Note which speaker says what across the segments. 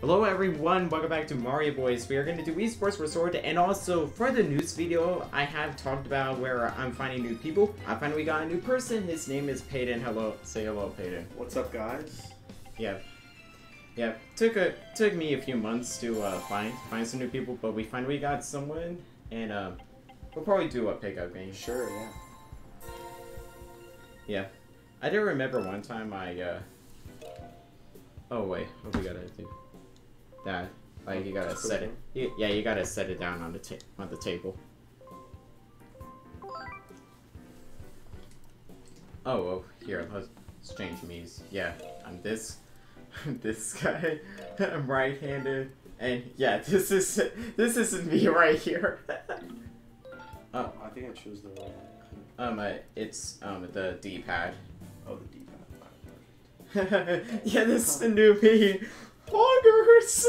Speaker 1: Hello everyone, welcome back to MarioBois. We are going to do Wii Sports Resort and also for the news video I have talked about where I'm finding new people. I finally got a new person. His name is Peyton. Hello. Say hello, Peyton.
Speaker 2: What's up guys?
Speaker 1: Yeah. Yeah. Took a took me a few months to uh, find find some new people, but we finally got someone and um we'll probably do a pickup game.
Speaker 2: Sure, yeah.
Speaker 1: Yeah. I do remember one time I uh Oh wait, what we gotta do? That like you gotta set it. You, yeah, you gotta set it down on the on the table. Oh, well, here let's, change me's. Yeah, I'm this I'm this guy. I'm right-handed, and yeah, this is this isn't me right here.
Speaker 2: Oh, I think I chose the wrong.
Speaker 1: um, uh, it's um the D-pad.
Speaker 2: Oh, the D-pad.
Speaker 1: yeah, this is the new me. Poggers!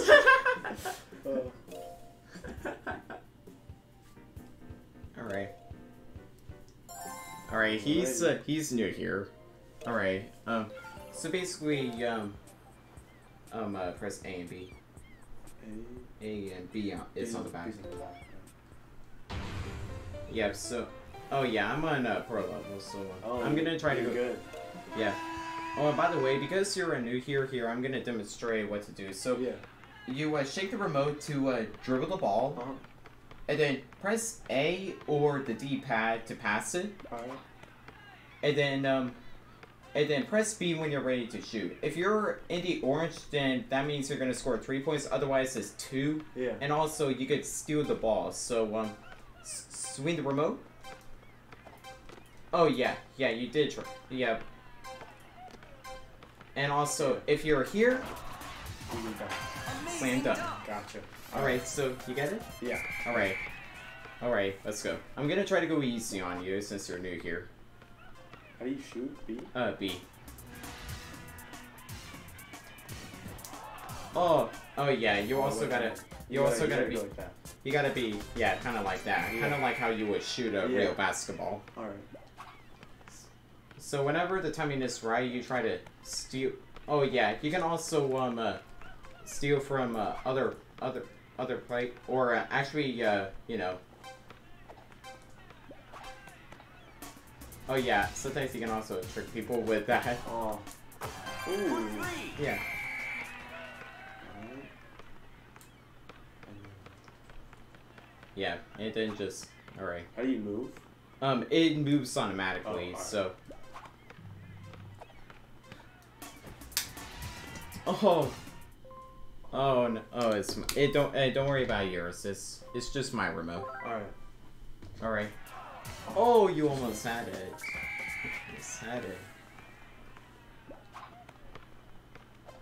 Speaker 2: Oh,
Speaker 1: Alright. Alright, he's uh, he's new here. Alright, um, so basically, um, um, uh, press A and B.
Speaker 2: A-
Speaker 1: A and B on, it's on the back.
Speaker 2: On the back.
Speaker 1: Yep, so, oh yeah, I'm on uh, pro level, so uh,
Speaker 2: Oh,
Speaker 1: I'm gonna try to go,
Speaker 2: good.
Speaker 1: yeah. Oh, and by the way, because you're a new here, here, I'm gonna demonstrate what to do. So,
Speaker 2: Yeah.
Speaker 1: you uh, shake the remote to uh, dribble the ball,
Speaker 2: Uh-huh.
Speaker 1: and then press A or the D-pad to pass it. And then um, and then press B when you're ready to shoot. If you're in the orange, then that means you're gonna score three points. Otherwise, it's two.
Speaker 2: Yeah.
Speaker 1: And also, you could steal the ball. So um, s- swing the remote. Oh yeah, yeah, you did. Try. Yeah. And also, if you're here,
Speaker 2: You can go.
Speaker 1: slam dunk.
Speaker 2: Gotcha.
Speaker 1: All right, so you get it.
Speaker 2: Yeah.
Speaker 1: All right. All right, let's go. I'm gonna try to go easy on you since you're new here.
Speaker 2: How do you shoot? B?
Speaker 1: Uh, B. Oh, oh yeah. You
Speaker 2: Oh,
Speaker 1: also
Speaker 2: like
Speaker 1: gotta,
Speaker 2: that.
Speaker 1: you also gotta
Speaker 2: go
Speaker 1: be,
Speaker 2: like that.
Speaker 1: you gotta be, yeah, kind of like that,
Speaker 2: Yeah.
Speaker 1: kind of like how you would shoot a
Speaker 2: Yeah.
Speaker 1: real basketball.
Speaker 2: Alright.
Speaker 1: So whenever the timing is right, you try to steal. Oh yeah, you can also um uh, steal from uh, other other other play or uh, actually uh you know. Oh yeah, sometimes you can also trick people with that.
Speaker 2: Oh. Ooh.
Speaker 1: Yeah. Yeah, and then just alright.
Speaker 2: How do you move?
Speaker 1: Um, it moves automatically,
Speaker 2: Oh, alright.
Speaker 1: so. Oh. Oh no! Oh, it's m- it. Don't eh, don't worry about yours. It's it's just my remote.
Speaker 2: Alright.
Speaker 1: All right. Oh, you almost had it. You almost had it.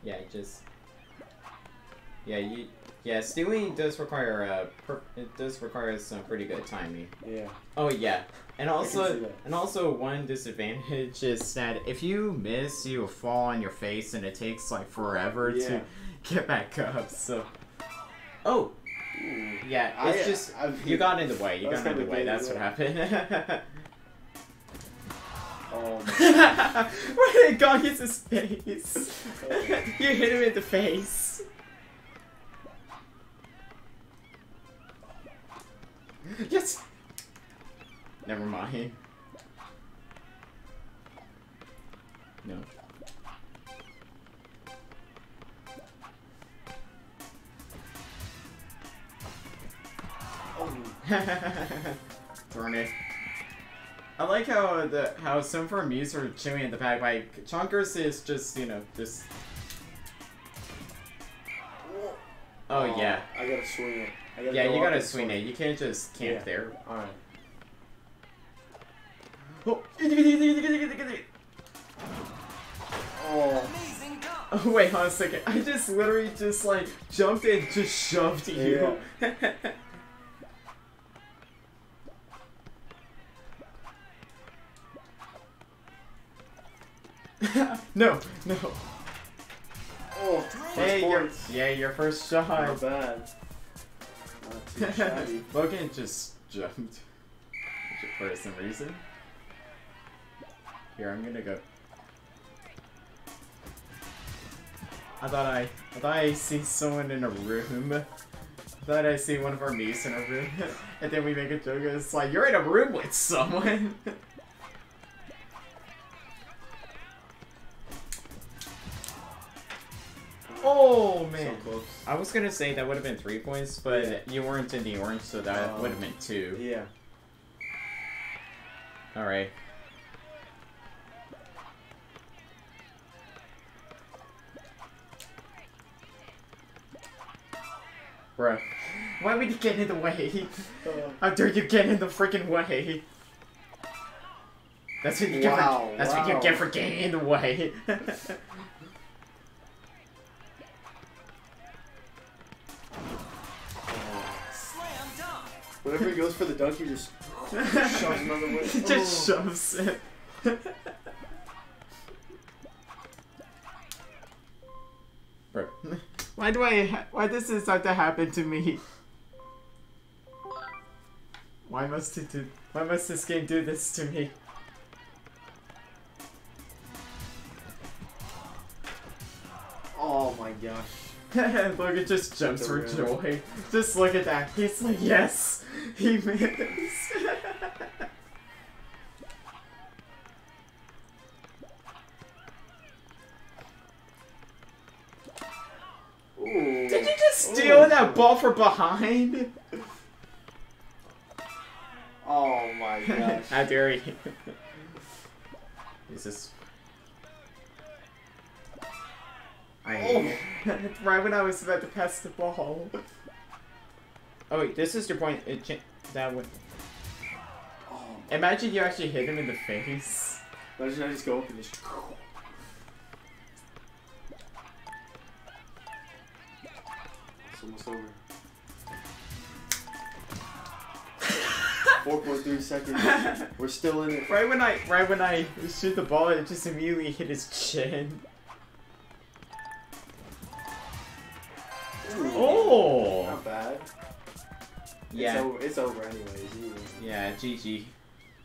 Speaker 1: Yeah, just. Yeah, you. Yeah, stealing does require a per, it does require some pretty good timing.
Speaker 2: Yeah.
Speaker 1: Oh yeah, and also and also one disadvantage is that if you miss, you fall on your face, and it takes like forever
Speaker 2: Yeah.
Speaker 1: to get back up. So, oh
Speaker 2: Ooh.
Speaker 1: yeah,
Speaker 2: I-
Speaker 1: just
Speaker 2: I-
Speaker 1: you got in the way. You got in the way. That's what happened.
Speaker 2: Um.
Speaker 1: Where it got his face. you hit him in the face. Yes. Never mind. No.
Speaker 2: oh.
Speaker 1: Darn it. I like how the how some of our Miis are chilling in the back. Like Chonkers is just you know just. Oh yeah,
Speaker 2: I gotta swing it. I gotta
Speaker 1: yeah.
Speaker 2: go
Speaker 1: You gotta swing it. You can't just camp
Speaker 2: Yeah.
Speaker 1: there.
Speaker 2: Alright.
Speaker 1: Oh.
Speaker 2: Oh.
Speaker 1: Wait, hold on a second. I just literally just like jumped and just shoved you. no, no.
Speaker 2: Oh.
Speaker 1: Hey,
Speaker 2: First
Speaker 1: your
Speaker 2: points.
Speaker 1: yeah, your first shot.
Speaker 2: Not bad. Shabby.
Speaker 1: Logan just jumped for some reason. Here, I'm gonna go. I thought I, I thought I see someone in a room. I thought I see one of our mates in a room, and then we make a joke. It's like you're in a room with someone. oh man!
Speaker 2: So close.
Speaker 1: I was gonna say that would have been three points, but
Speaker 2: Yeah.
Speaker 1: you weren't in the orange, so that
Speaker 2: Oh.
Speaker 1: would have been two.
Speaker 2: Yeah.
Speaker 1: All right. Bruh. Why would you get in the way? How dare you get in the freaking way? That's what you get
Speaker 2: Wow,
Speaker 1: for, that's what you get for getting in the way.
Speaker 2: whenever he goes for the dunk, he just shoves another way.
Speaker 1: he just
Speaker 2: Oh.
Speaker 1: shoves it. Bro. Why do I? ha- Why does this have to happen to me? Why must it do? Why must this game do this to me?
Speaker 2: Oh my gosh.
Speaker 1: Logan just jumps for
Speaker 2: The
Speaker 1: joy. Just look at that. He's like, yes, he missed.
Speaker 2: Ooh.
Speaker 1: Did you just steal
Speaker 2: Ooh.
Speaker 1: that ball from behind?
Speaker 2: Oh my gosh.
Speaker 1: How dare you? Is this? I. Oh. right when I was about to pass the ball. Oh wait, this is your point. It that would.
Speaker 2: Oh,
Speaker 1: Imagine you actually hit him in the face.
Speaker 2: imagine I just go up and just. It's almost over. 4.3 seconds. We're still in it.
Speaker 1: Right when I, right when I shoot the ball, it just immediately hit his chin. Yeah.
Speaker 2: It's over, it's over anyways. It
Speaker 1: Yeah. GG.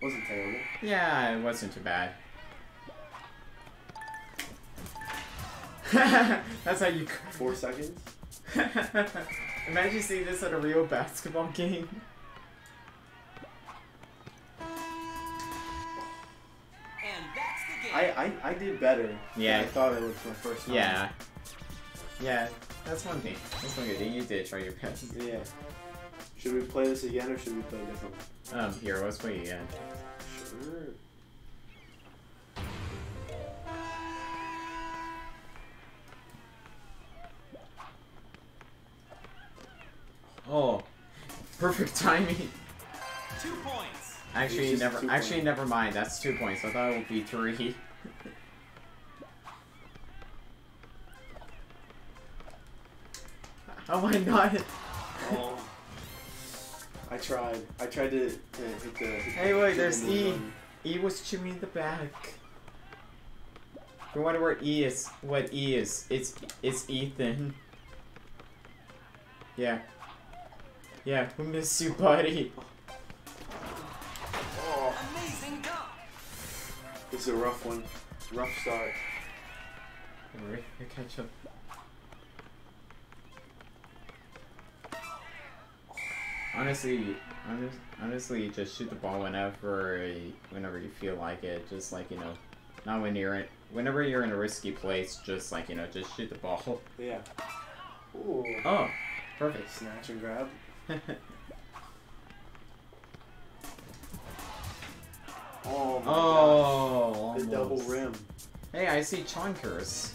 Speaker 2: wasn't terrible.
Speaker 1: Yeah, it wasn't too bad. That's how you.
Speaker 2: Four seconds?
Speaker 1: Imagine seeing this at a real basketball game.
Speaker 3: And that's the game.
Speaker 2: I, I, I did better.
Speaker 1: Yeah.
Speaker 2: than I thought it was my first time.
Speaker 1: Yeah. Yeah, that's one thing. That's one good thing. You did try your best.
Speaker 2: Yeah. Should we play this again or should we play a different one?
Speaker 1: Um, here, let's play again.
Speaker 2: Sure.
Speaker 1: Oh, perfect timing.
Speaker 3: Two points.
Speaker 1: Actually, never. Actually,
Speaker 2: points.
Speaker 1: never mind. That's two points. I thought it would be three. How am I not?
Speaker 2: Oh. I tried. I tried to, to hit the. hit
Speaker 1: Hey,
Speaker 2: the
Speaker 1: wait, there's
Speaker 2: triple
Speaker 1: E.
Speaker 2: button.
Speaker 1: E was chewing in the back. You wonder where E is? What E is? It's it's Ethan. Yeah. Yeah, we miss you, buddy.
Speaker 2: Oh,
Speaker 3: Amazing dunk.
Speaker 2: this is a rough one. Rough start.
Speaker 1: Alright, I catch up. Honestly, honest, honestly, just shoot the ball whenever, whenever you feel like it. Just like you know, not when you're in, whenever you're in a risky place. Just like you know, just shoot the ball.
Speaker 2: Yeah. Ooh.
Speaker 1: Oh, perfect.
Speaker 2: Snatch and grab. Oh my
Speaker 1: oh,
Speaker 2: god. The double rim.
Speaker 1: Hey, I see Chonkers.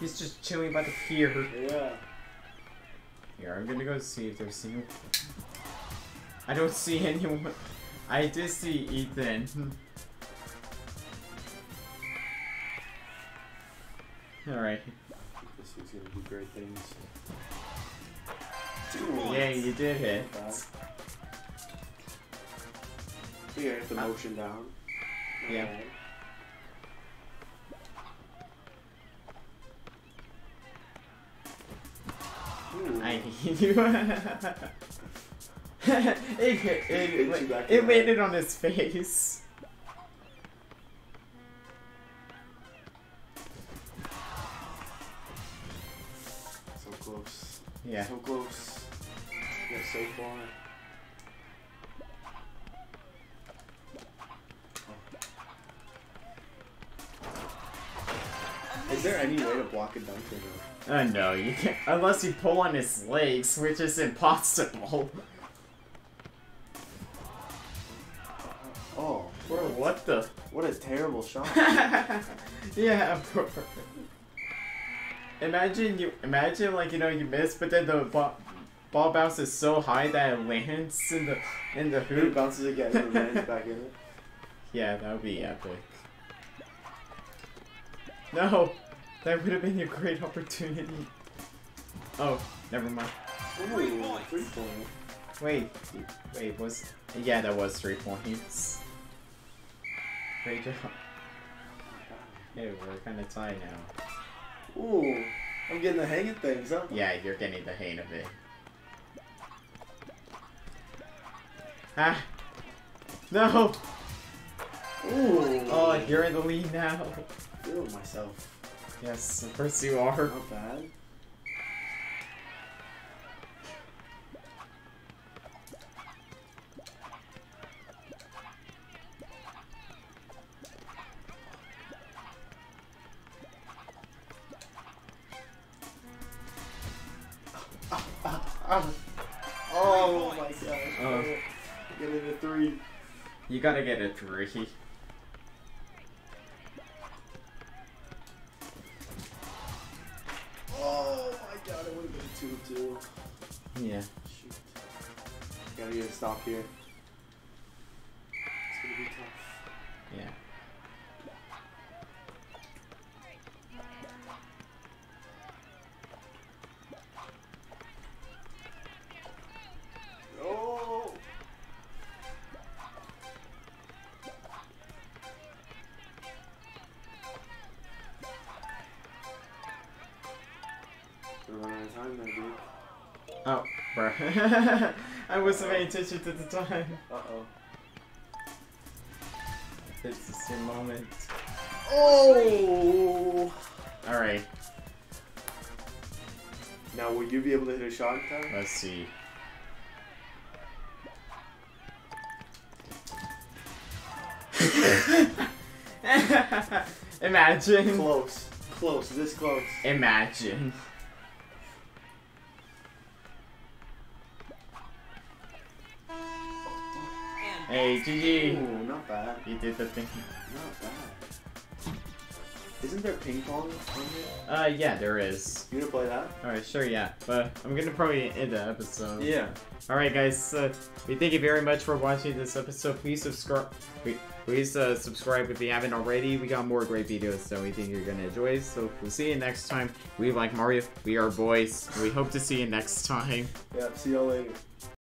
Speaker 1: He's just chilling by the pier.
Speaker 2: Yeah.
Speaker 1: Here, I'm gonna go see if there's anyone. I don't see anyone. I did see Ethan. Alright.
Speaker 2: This is gonna do great things.
Speaker 1: Yeah, you did hit.
Speaker 2: Not. Here, hit the
Speaker 1: Uh,
Speaker 2: motion down.
Speaker 1: yeah.
Speaker 2: Alright.
Speaker 1: I hate you. it it, it, it it on his face.
Speaker 2: So close.
Speaker 1: Yeah.
Speaker 2: So close. Yeah, so far. Is there any way to block a dunk or no?
Speaker 1: Uh, no, you can't. Unless you pull on his legs, which is impossible.
Speaker 2: Terrible shot.
Speaker 1: yeah. Imagine you, imagine like, you know, you miss, but then the ball, ball bounces so high that it lands in the, in the
Speaker 2: It
Speaker 1: hoop.
Speaker 2: bounces again and lands back in it.
Speaker 1: Yeah, that would be epic. No! That would have been a great opportunity. Oh, never mind.
Speaker 2: Ooh. Three point.
Speaker 1: Wait, wait, was... Yeah, that was three points. Great job. Hey, we're kind of tied now.
Speaker 2: Ooh, I'm getting the hang of things. Huh?
Speaker 1: Yeah, you're getting the hang of it. Ah! No!
Speaker 2: Ooh.
Speaker 1: Oh, you're in the lead now.
Speaker 2: feeling myself.
Speaker 1: Yes, of course you are.
Speaker 2: Not bad.
Speaker 1: You gotta get a three.
Speaker 2: Oh my god, it would have been two two.
Speaker 1: Yeah.
Speaker 2: Shoot. Gotta get a stop here. Running out of time there, dude.
Speaker 1: Oh, bruh. I wasn't paying attention to the time.
Speaker 2: Uh oh.
Speaker 1: This is your moment.
Speaker 2: Oh!
Speaker 1: Alright,
Speaker 2: Now, will you be able to hit a shot in time?
Speaker 1: let's see. Imagine.
Speaker 2: Close. Close. This close.
Speaker 1: Imagine. Hey, GG.
Speaker 2: Ooh, not bad.
Speaker 1: You did the thing.
Speaker 2: Not bad. Isn't there ping pong on here?
Speaker 1: Uh, yeah, there is.
Speaker 2: You gonna play that?
Speaker 1: Alright, sure, yeah. But I'm gonna probably end the episode.
Speaker 2: Yeah.
Speaker 1: Alright, guys, uh, we thank you very much for watching this episode. Please subscribe. Please uh, subscribe if you haven't already. We got more great videos that we think you're gonna enjoy. So we'll see you next time. We like Mario. We are boys. We hope to see you next time.
Speaker 2: Yeah. See y'all later.